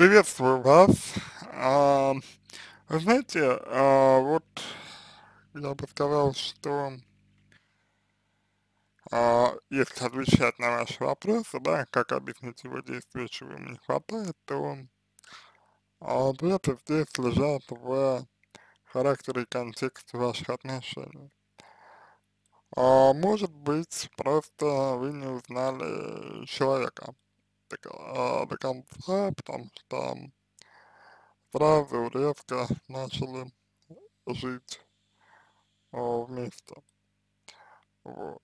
Приветствую вас. А, знаете, а, вот я бы сказал, что а, если отвечать на ваши вопросы, да, как объяснить его действия, чего ему не хватает, то а, ответы здесь лежат в характере и контексте ваших отношений. А, может быть, просто вы не узнали человека до, а, до конца, потому что сразу резко начали жить а, вместе. Вот.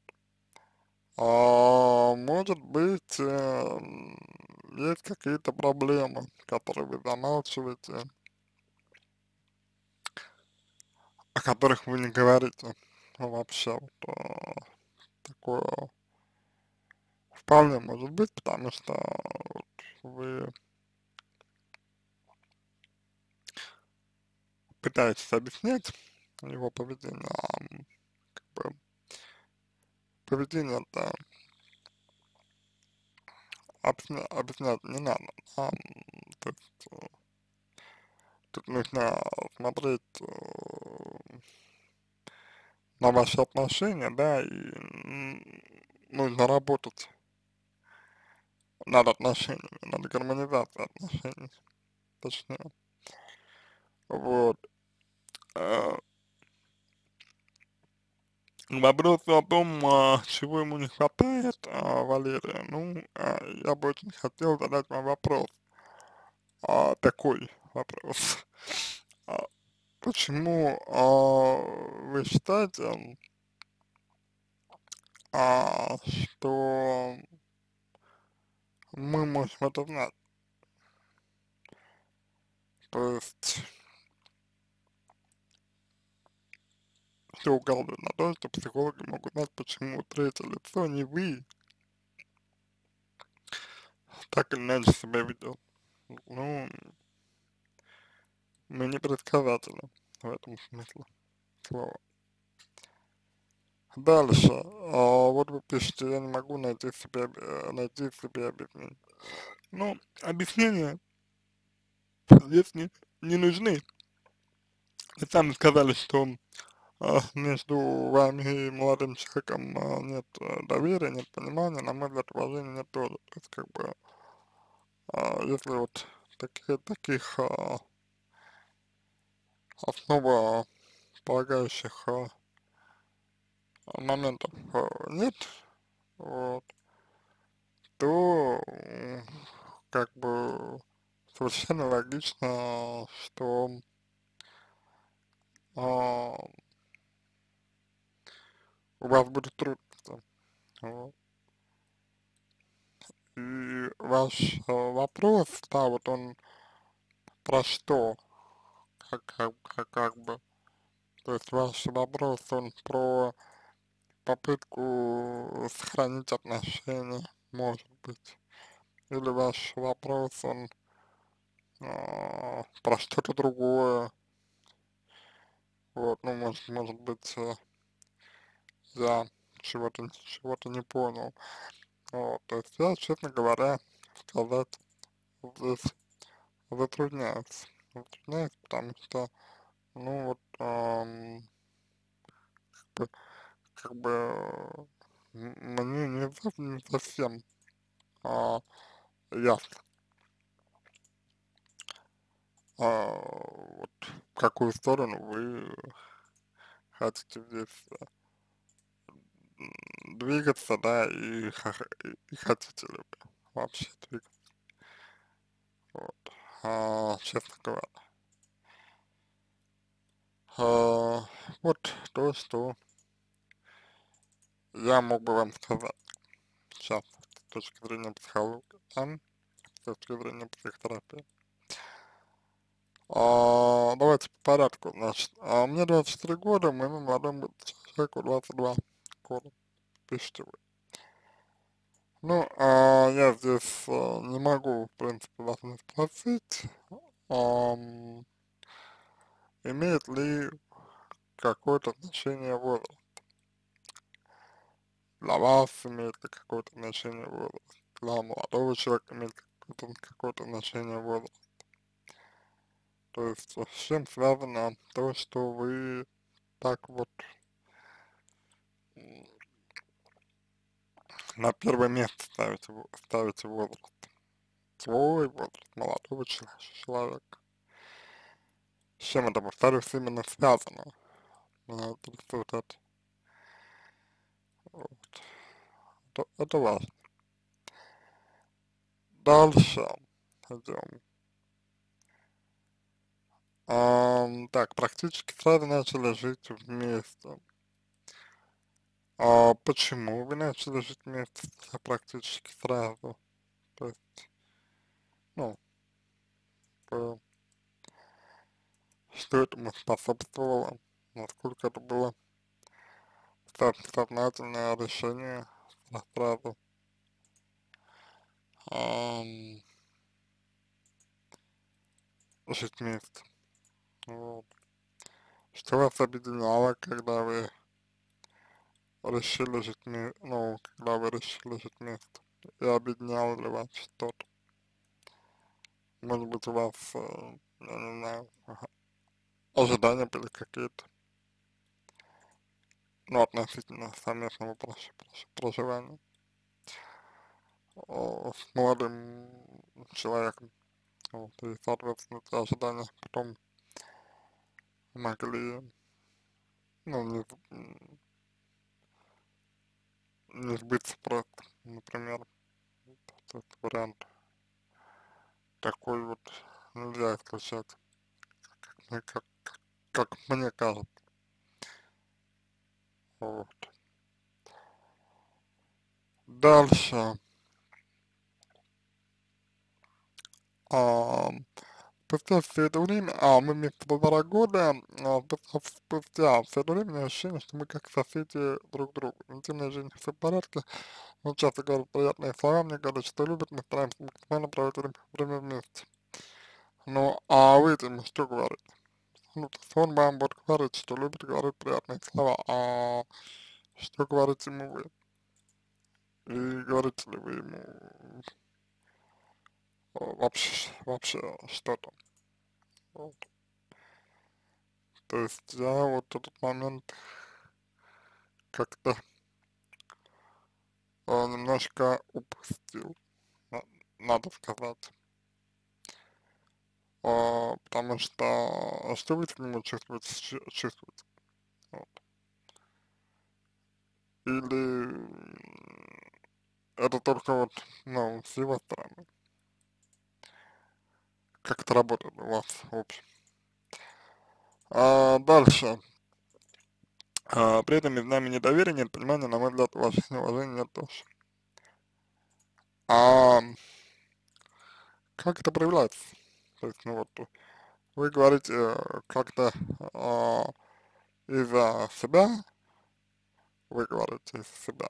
А, может быть, э, есть какие-то проблемы, которые вы замалчиваете, о которых вы не говорите вообще. Вот, а, такое вполне может быть, потому что вот, вы пытаетесь объяснять его поведение, а как бы поведение это объяснять, объяснять не надо, а, то есть э, тут нужно смотреть э, на ваши отношения, да, и нужно работать над отношениями, над гармонизацией отношений, точнее. Вот. А, вопрос о том, а, чего ему не хватает, а, Валерия, ну, а, я бы очень хотел задать вам вопрос, такой вопрос. Почему вы считаете, что мы можем это знать. То есть все указывает на то, что психологи могут знать, почему третье лицо, не вы, так или иначе себя ведет. Ну, мы не предсказатели в этом смысле слова. Дальше. А, вот вы пишете, я не могу найти себе, э, найти себе объяснение. Ну, объяснения здесь не, не нужны. Вы сами сказали, что а, между вами и молодым человеком а, нет а, доверия, нет понимания, на мой взгляд, уважения нет тоже. То есть, как бы, а, если вот таких, таких а, основополагающих а, моментов э, нет, вот, то как бы совершенно логично, что а, у вас будет трудности. Вот. И ваш э, вопрос, да, вот он про что, как, как, как, как бы, то есть ваш вопрос, он про попытку сохранить отношения, может быть. Или ваш вопрос, он э, про что-то другое. Вот, ну, может, может быть, э, я чего-то чего, не понял. Вот, то есть я, честно говоря, сказать здесь затрудняюсь. Затрудняюсь, потому что, ну, вот, эм, как бы, как бы мне не, не совсем а, ясно, а, вот, в какую сторону вы хотите здесь двигаться, да, и, и хотите ли вы вообще двигаться. Вот. А, честно говоря. А, вот то, что я мог бы вам сказать. Сейчас с точки зрения психологии, а, с точки зрения психотерапии. А, давайте по порядку, значит, а, мне 24 года, моему молодому человеку 22 года, пишите вы. Ну, а, я здесь а, не могу, в принципе, вас не спросить, а, имеет ли какое-то значение возраст для вас имеет какое-то значение возраст, для молодого человека имеет какое-то какое значение возраст. То есть с чем связано то, что вы так вот на первое место ставите, ставите возраст, свой возраст, молодого человека. С чем это, повторюсь, именно связано? Меня интересует это. Вот. Это, это важно. Дальше идем. Um, так, практически сразу начали жить вместе. А почему вы начали жить вместе практически сразу? То есть, ну, по, что этому способствовало? Насколько это было сознательное решение сразу? Um, жить вместе. Вот. Что вас объединяло, когда вы решили жить вместе, ну, когда вы решили жить вместе? И объединяло ли вас что-то? Может быть, у вас, э, я не знаю, ожидания были какие-то? Ну, относительно совместного прож проживания с молодым человеком. Вот, и, соответственно, эти ожидания потом могли, ну, не, не сбыться просто, например, этот вариант такой вот нельзя исключать, как, как, как мне кажется. Вот. Дальше. А, спустя все это время, а, мы вместе полтора года, а, спустя все это время ощущение, что мы как соседи друг другу. Интимной жизни все в порядке, он часто говорит приятные слова, мне говорит, что любит, мы стараемся максимально проводить время вместе. Ну, а вы ему что говорите? Ну, то он вам будет говорить, что любит, говорит приятные слова, а что говорите ему вы? И говорите ли вы ему вообще, вообще что-то? Вот. То есть я вот этот момент как-то э, немножко упустил, на, надо сказать. Э, потому что что вы к нему чувствуете, чувствуете? Вот. Или это только вот, ну, с его стороны? как это работает у вас, в общем. А, дальше. А, при этом между нами недоверия, нет понимания, на мой взгляд, уважения, уважения нет тоже. А как это проявляется? То есть, ну вот, вы говорите э, как-то а, из-за себя, вы говорите из-за себя,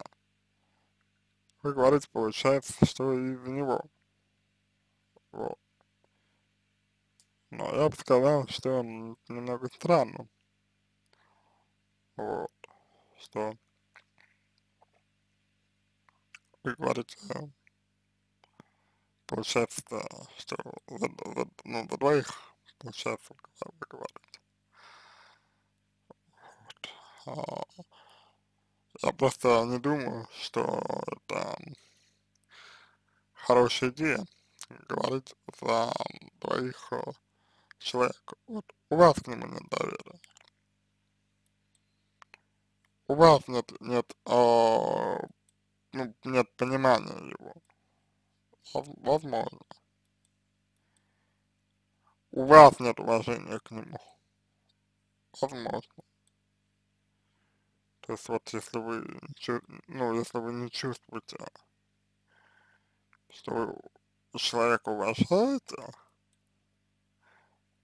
вы говорите, получается, что из-за него. Вот. Но я бы сказал, что немного странно. Вот. Что вы говорите, получается, что за, за, ну, за двоих, получается, вы говорите. Вот. А, я просто не думаю, что это хорошая идея говорить за двоих человек, вот у вас к нему нет доверия. У вас нет, нет, э, ну, нет понимания его. Возможно. У вас нет уважения к нему. Возможно. То есть вот если вы, ну, если вы не чувствуете, что вы человека уважаете,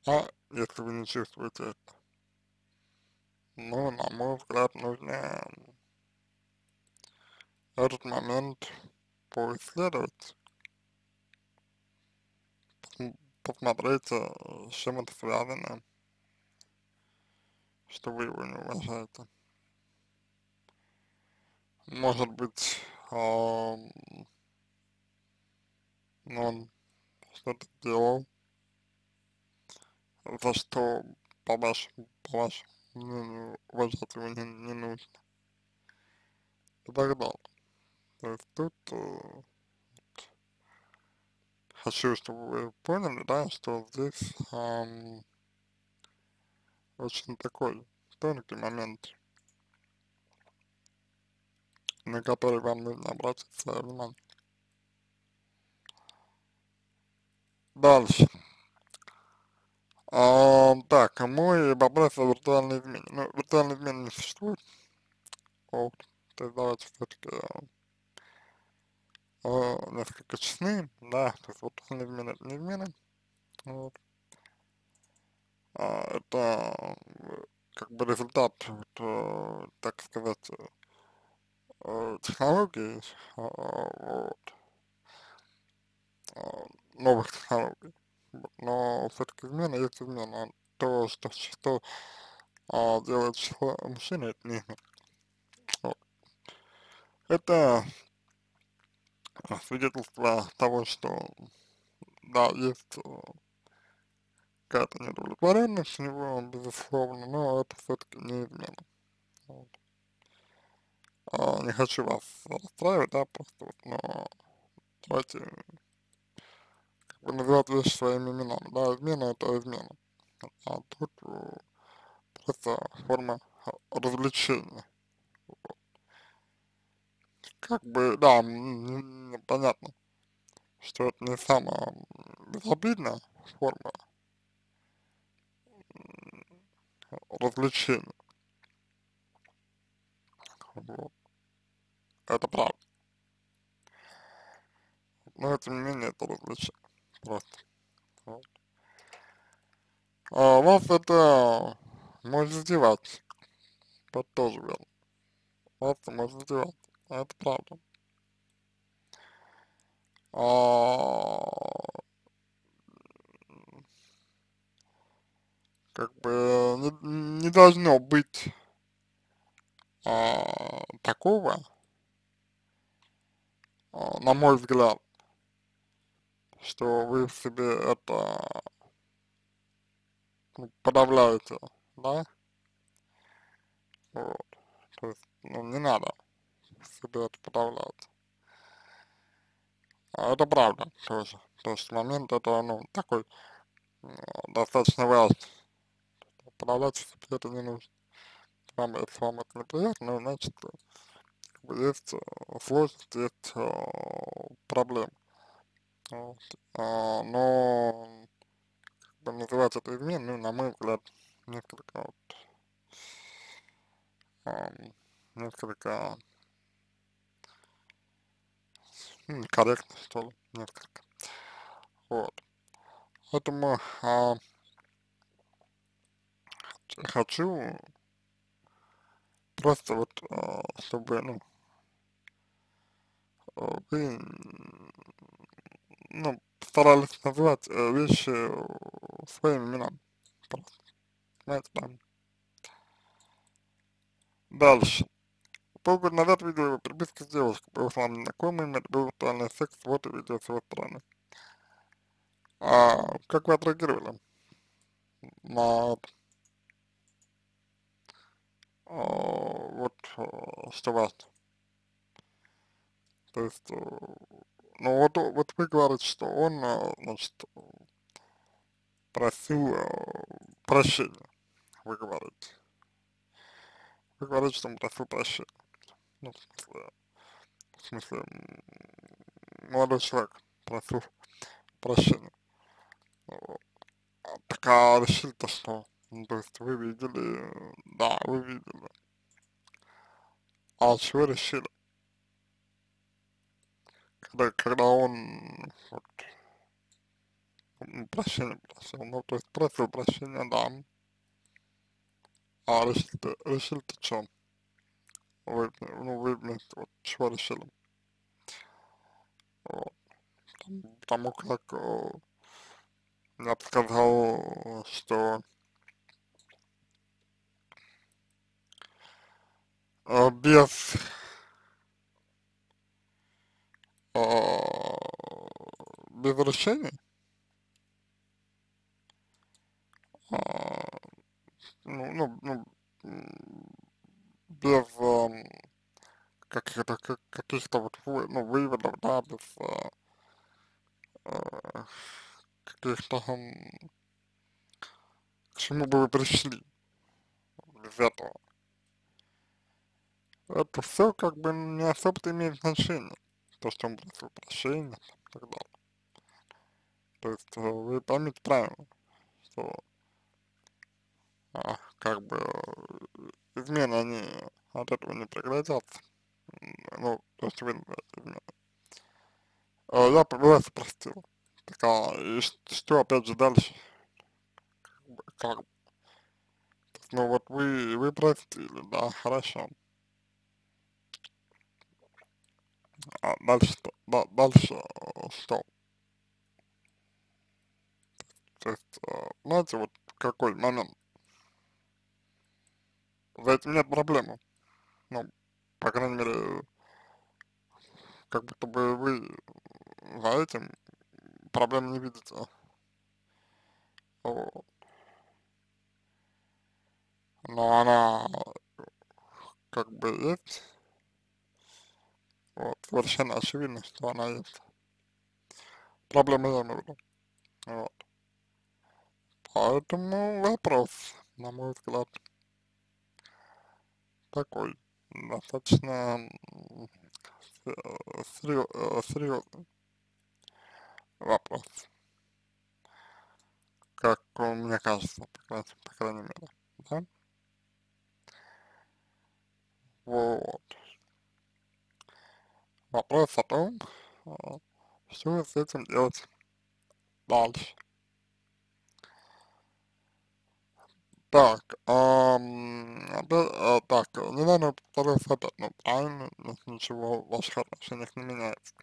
а если вы не чувствуете это, ну, на мой взгляд, нужно этот момент поисследовать, посмотреть, э, с чем это связано, что вы его не уважаете. Может быть, э, ну, он что-то делал, за что, по вашему, по вашему мнению, уважать его не, не нужно. И так далее. То есть тут э, хочу, чтобы вы поняли, да, что здесь эм, очень такой тонкий момент, на который вам нужно обратить свое внимание. Дальше. А, так, мой вопрос о виртуальной измене. Ну, виртуальной измены не существует. Вот. То есть давайте все-таки э, несколько честны, да, то есть виртуальная измена это не измена. Вот. А, это как бы результат, вот, э, так сказать, э, технологий, э, вот, э, новых технологий. Но все-таки измена есть измена. То, что, что а, делает мужчина, это не измена. Вот. Это свидетельство того, что да, есть какая-то неудовлетворенность у него, безусловно, но это все-таки не измена. Вот. А, не хочу вас расстраивать, да, просто но давайте как бы называть вещи своими именами. Да, измена это измена. А тут э, просто форма развлечения. Как бы, да, понятно, что это не самая безобидная форма развлечения. Вот. Это правда. Но тем не менее это развлечение. Просто. Вот. А вас это может издеваться. Это тоже верно. Вас это может издеваться. Это правда. А, как бы не, не должно быть а, такого, а, на мой взгляд, что вы в себе это ну, подавляете, да? Вот. То есть, ну, не надо себе это подавлять. А это правда тоже. То есть момент это, ну, такой достаточно важный подавлять в себе это не нужно. Вам, если вам это неприятно, значит, как бы есть э, сложности, есть э, проблемы. Вот. А, но как бы называть это изменой, ну, на мой взгляд, несколько вот, а, несколько некорректно, что ли, несколько. Вот. Поэтому а, хочу просто вот, а, чтобы, ну, а, вы, ну, старались называть э, вещи своими именами. Просто. Понимаете, да? Дальше. Полгода назад видел его переписку с девушкой, был с нами знакомыми, был виртуальный секс, вот и видео с его стороны. А как вы отреагировали на это? А, вот а, что важно. То есть, э, ну вот, вот вы говорите, что он, э, значит, просил э, прощения, вы говорите. Вы говорите, что он просил прощения. Ну, в смысле, молодой человек просил прощения. Так а решили-то что? Ну, то есть вы видели, да, вы видели. А чего решили? Когда, когда он вот, прощения просил, ну, то есть просил прощения, да. А решили-то, решили-то что? Вы, ну, вы вместе, вот, чего решили? Вот. Потому как э, я бы сказал, что э, без э, без решений ну, ну, ну, без э, каких-то как, каких-то вот ну, выводов, да, без э, каких-то э, к чему бы вы пришли без этого. Это все как бы не особо-то имеет значение, то, что он просил прощения и так далее. То есть э, вы поймите правильно, что а, как бы измены, они от этого не прекратятся. Ну, то есть вы измены. А я вас простил. Так, а, и что опять же дальше? Как. Ну вот вы, вы простили, да, хорошо. А дальше, да, дальше что? То есть, знаете, вот какой момент? За этим нет проблемы. Ну, по крайней мере, как будто бы вы за этим проблем не видите. Вот. Но она как бы есть. Вот, совершенно очевидно, что она есть. Проблема я имею в виду. Вот. Поэтому вопрос, на мой взгляд, такой, достаточно серьезный вопрос. Как мне кажется, по, крайней мере, да? Вот. Вопрос о том, что с этим делать дальше. Так, ам, а, так, не надо повторюсь опять, ну правильно, ничего в ваших отношениях не меняется.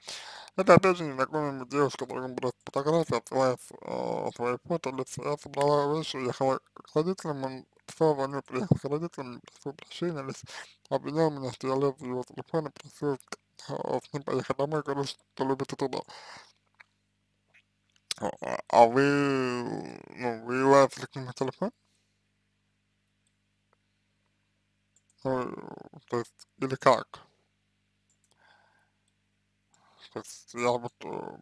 Это опять же незнакомая девушка, которая бросит фотографии, отсылает э, свои фото, лица, я собрала вещи, уехала к родителям, он писал, звонил, приехал к родителям, просил прощения, лишь обвинял меня, что я лез в его телефон и просил э, с ним поехать домой, говорю, что любит и туда. А вы, ну, вы лазили к нему телефон? Ну, то есть, или как? То есть я вот э,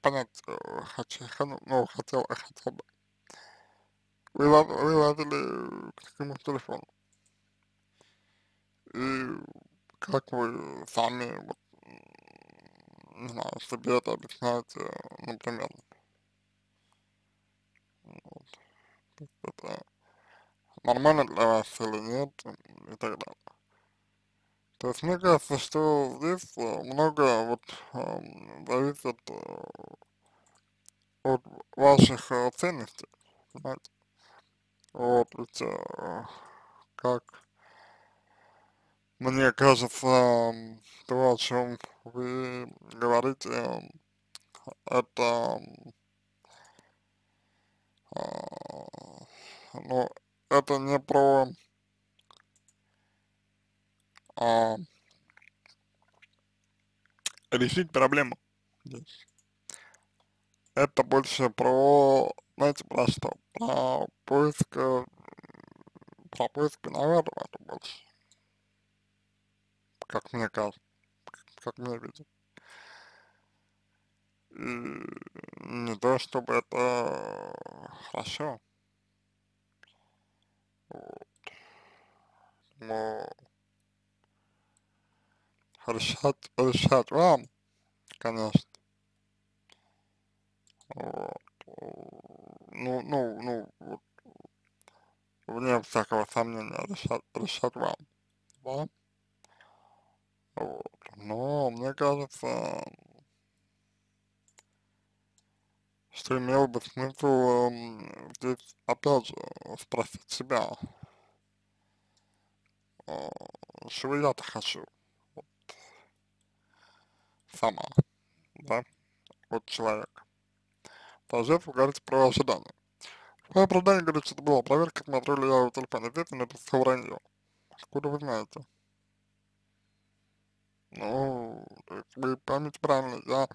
понять э, хочу, ну, хотел, хотел бы. Вы, вы лазили к нему телефон. И как вы сами, вот, не знаю, себе это объясняете, например. Вот. Это нормально для вас или нет, и так далее. То есть мне кажется, что здесь э, много вот э, зависит э, от ваших э, ценностей, понимаете? Вот, ведь как мне кажется, то, о чем вы говорите, это, э, ну, это не про а, решить проблему здесь. Это больше про, знаете, про что? Про поиск, э, про поиск виноватого это больше. Как мне кажется, как мне видится. И не то, чтобы это хорошо. Вот. Но решать, решать вам, конечно. Вот. Ну, ну, ну, вот, вне всякого сомнения решать, решать вам, да? Вот. Но мне кажется, что имело бы смысл э, здесь, опять же, спросить себя, э, чего я-то хочу сама, да, от человека. Также вы говорите про ожидания. Вы оправдание говорите, что это была проверка, смотрели я в телефоне, естественно, это все вранье. Откуда вы знаете? Ну, вы поймите правильно, я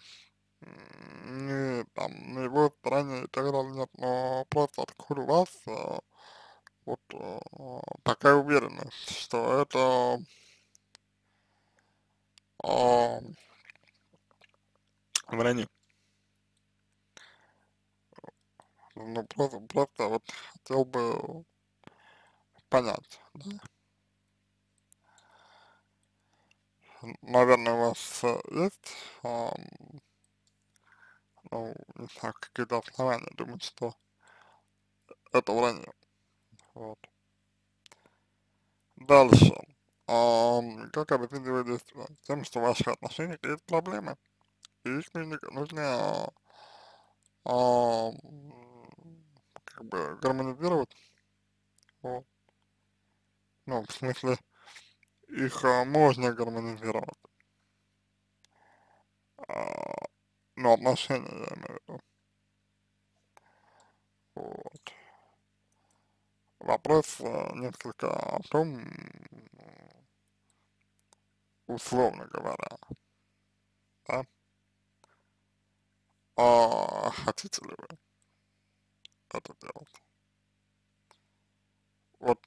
не там, на его стороне и так далее нет, но просто откуда у вас, э, вот э, такая уверенность, что это э, вранье. Ну, просто, просто вот хотел бы понять, да. Наверное, у вас э, есть, э, ну, не знаю, какие-то основания думать, что это вранье. Вот. Дальше. А, как объяснить его действия? Тем, что в ваших отношениях есть проблемы, и их нужно, нужно а, как бы гармонизировать. Вот. Ну, в смысле, их а, можно гармонизировать. А, ну, отношения, я имею в виду. Вот. Вопрос а, несколько о том, условно говоря, да, а хотите ли вы это делать? Вот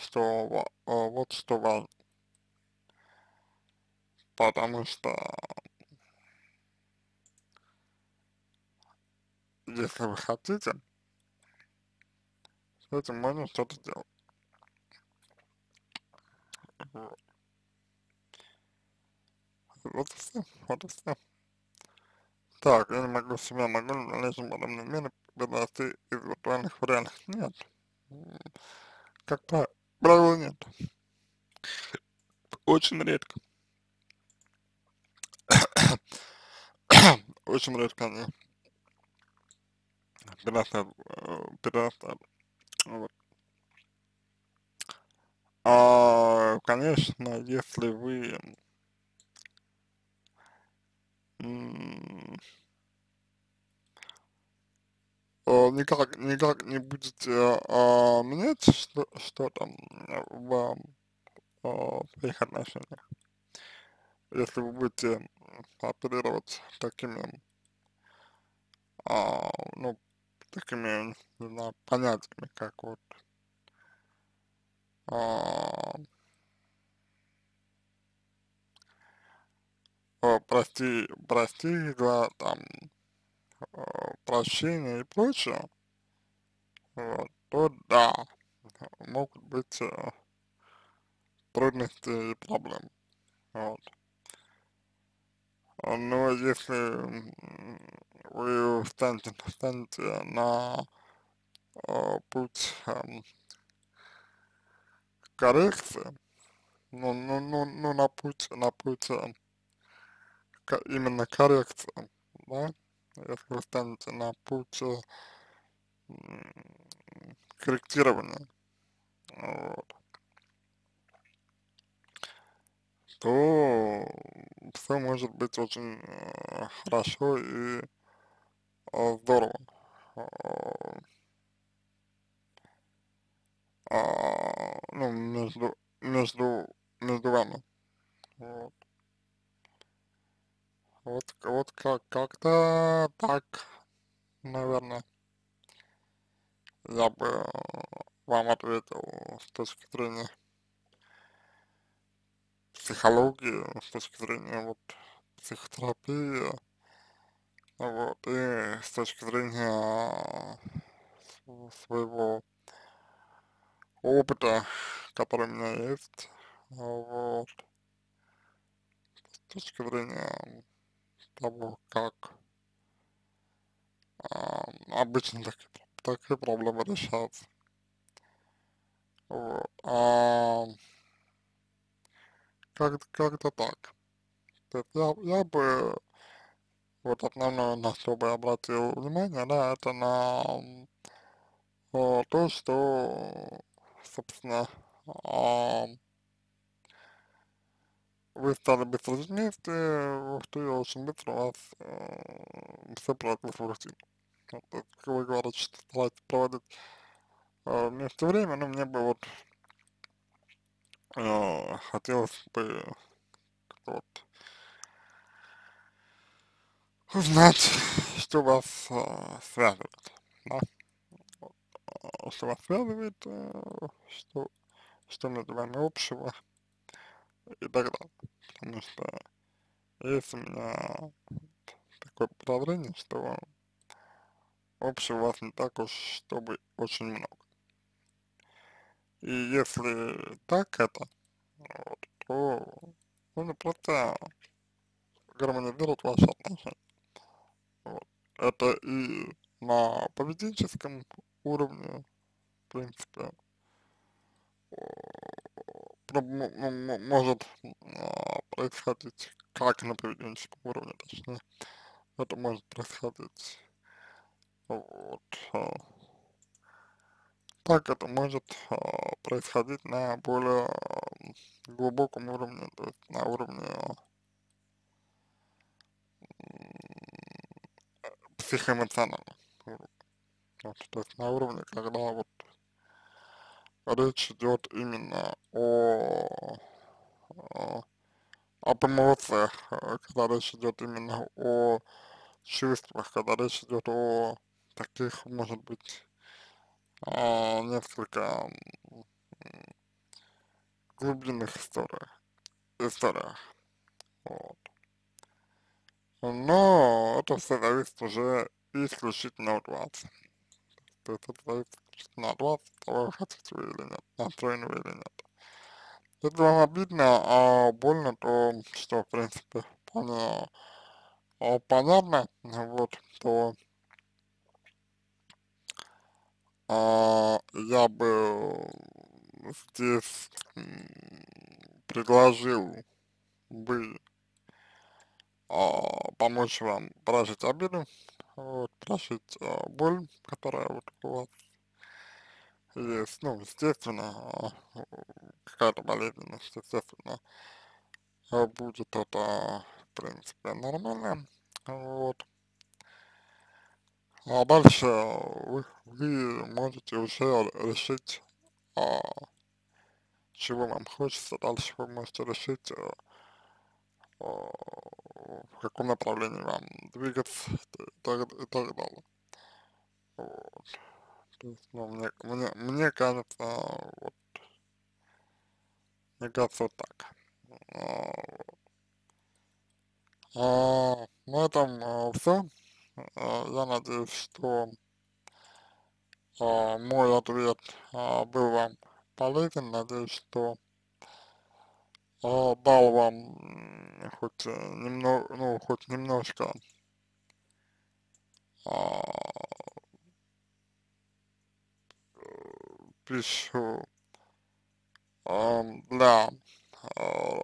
что, вот что важно. Потому что если вы хотите, с этим можно что-то делать. Вот. Вот и все, вот и все. Так, я не могу себя, могу ли дальнейшем подобные меры перенести из виртуальных в реальных? Нет. Как правило, нет. Очень редко. Очень редко они перерастают, перерастают. Вот. А, конечно, если вы никак, никак не будете а, менять что, что-то в а, своих отношениях, если вы будете оперировать такими, а, ну, такими, не знаю, понятиями, как вот, а, прости, прости, да, там, прощения и прочее, вот, то да, могут быть э, трудности и проблемы, вот. Но если вы встанете, встанете на э, путь э, коррекции, ну, ну, ну, ну, на путь, на путь э, именно коррекции, да, если вы станете на путь корректирования, вот, то все может быть очень э, хорошо и э, здорово. Э, ну, между, между, между вами. Вот. Вот, вот как, как-то так, наверное, я бы вам ответил с точки зрения психологии, с точки зрения вот психотерапии, вот, и с точки зрения своего опыта, который у меня есть, вот, с точки зрения того, как а, обычно такие, такие проблемы решаются. Вот. А, как, как-то так. То есть я, я бы вот основное, на что бы обратил внимание, да, это на о, то, что, собственно, а, вы стали быстро вместе, что я очень быстро вас э, все прошло в рутину. Вот, как вы говорите, что стараетесь проводить э, вместе время, но мне бы вот э, хотелось бы вот узнать, что вас э, связывает, да? что вас связывает, э, что, что между вами общего и так далее. Потому что есть у меня такое подозрение, что общего у вас не так уж, чтобы очень много. И если так это, вот, то нужно просто гармонизировать ваши отношения. Вот. Это и на поведенческом уровне, в принципе, может а, происходить как на поведенческом уровне, точнее, это может происходить вот, а, так это может а, происходить на более глубоком уровне, то есть на уровне психоэмоциональном. То есть на уровне, когда вот речь идет именно о, о об эмоциях, когда речь идет именно о чувствах, когда речь идет о таких, может быть, а, несколько глубинных историях, историях. Вот. Но это все зависит уже исключительно от вас. То есть это зависит исключительно от вас, того хотите вы или нет, настроены вы или нет. Если вам обидно, а больно, то что, в принципе, вполне а, понятно, вот, то а, я бы здесь предложил бы а, помочь вам прожить обиду, вот, прожить а, боль, которая вот у вас есть, ну, естественно, а, какая-то болезненность, естественно, а, будет это, в принципе, нормально, вот. А дальше вы, вы можете уже решить, а, чего вам хочется, дальше вы можете решить, а, а в каком направлении вам двигаться и так, и так далее. Вот. То есть, ну, мне, мне, мне кажется, вот, мне кажется, вот так. А, а, на этом а, все. А, я надеюсь, что а, мой ответ а, был вам полезен. Надеюсь, что дал вам хоть немного, ну, хоть немножко а, пищу для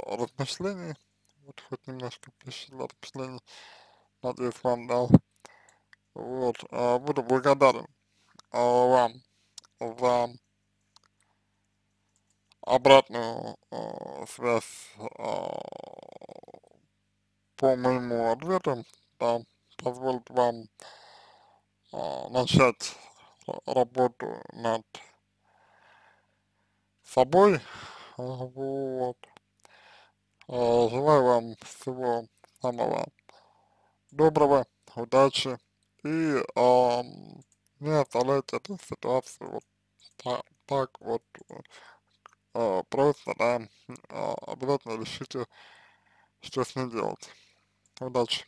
размышлений, вот хоть немножко пищи для размышлений, надеюсь, вам дал. Вот, а, буду благодарен а, вам за обратную э, связь по моему ответу, да, позволит вам начать работу над собой, вот. Желаю вам всего самого доброго, удачи и э, не оставляйте эту ситуацию вот так, так вот э, просто, да, э, обязательно решите, что с ней делать. Удачи!